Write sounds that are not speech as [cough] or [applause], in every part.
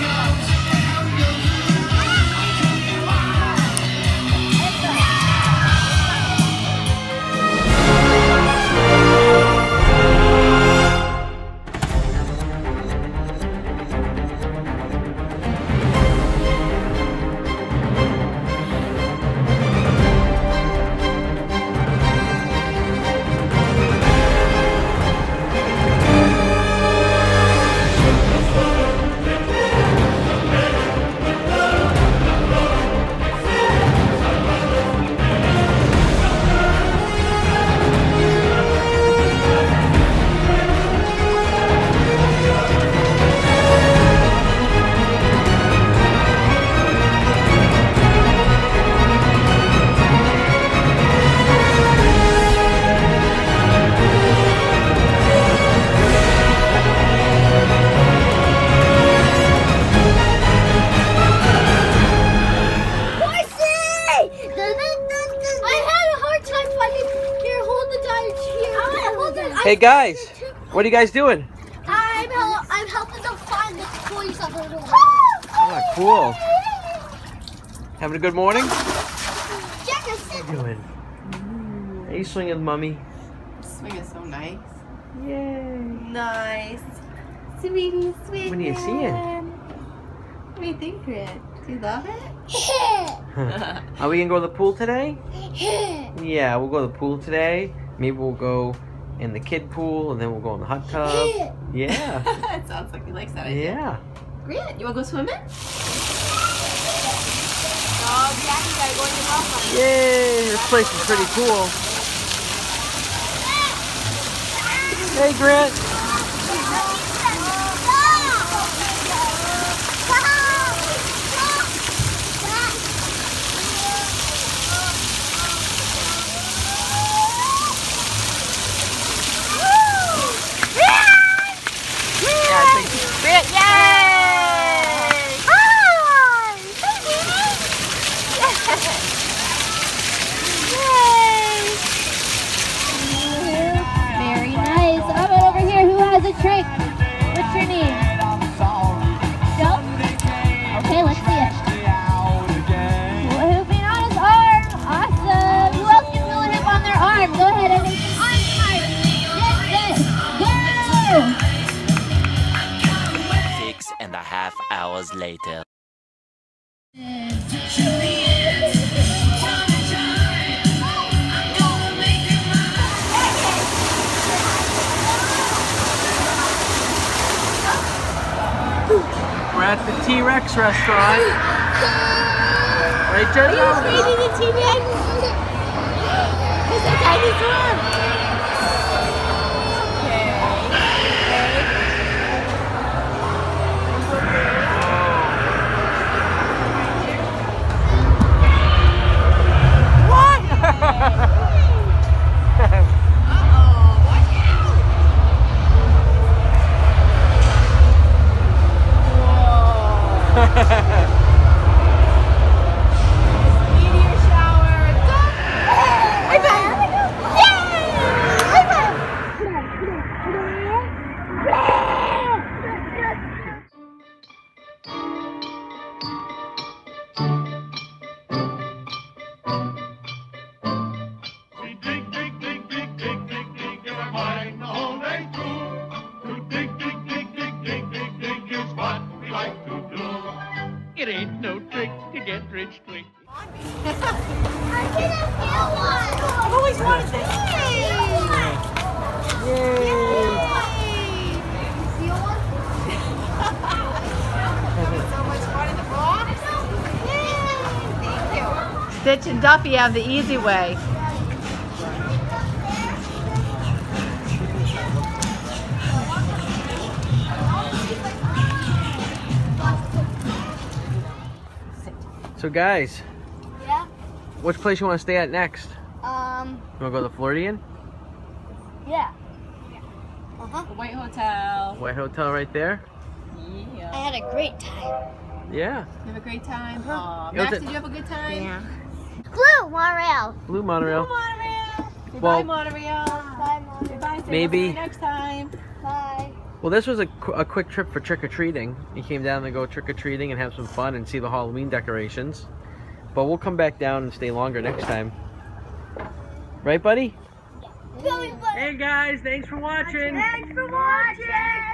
Horsey! Hey guys, what are you guys doing? I'm, hel- I'm helping them find the toys of the world. Oh, cool. Having a good morning? Jack, I What are you doing? Are you swinging, mummy? Swing is so nice. Yay. Nice. Sweetie, sweet. What are you seeing? What do you think, Grit? Do you love it? Are we gonna go to the pool today? [laughs] Yeah, we'll go to the pool today. Maybe we'll go in the kid pool and then we'll go in the hot tub. Yeah. [laughs] it sounds like he likes that idea. Yeah. Grant, you wanna go swimming? Oh, yeah, you gotta go in your mouth. Yay! This place is pretty cool. Hey, Grant. Go! Six and a half hours later. We're at the T-Rex restaurant. Right, Jenna? Feeding the T-Rex. It's a dinosaur. Ha ha ha! It ain't no trick to get rich quick. I'm gonna feel one. I've always wanted this. Feel one? So much fun in the box. Thank you. Stitch and Duffy have the easy way. So, guys, Yeah. which place you want to stay at next? Um. You want to go to the Floridian? Yeah. Uh huh. The White Hotel. White Hotel right there? Yeah. I had a great time. Yeah. You have a great time? Uh-huh. Aw, Max, did you have a good time? Yeah. Blue monorail. Blue monorail. Monorail. Goodbye, Well- Monorail. Bye, mom. Goodbye. Say Maybe- we'll see you next time. Bye. Well, this was a, qu- a quick trip for trick or treating. We came down to go trick or treating and have some fun and see the Halloween decorations. But we'll come back down and stay longer next time. Right, buddy? Hey guys, thanks for watching. Thanks for watching.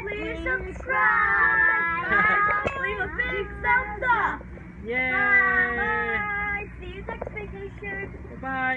Please subscribe. [laughs] Leave a big thumbs up. Yay! Bye. See you next vacation. Bye bye.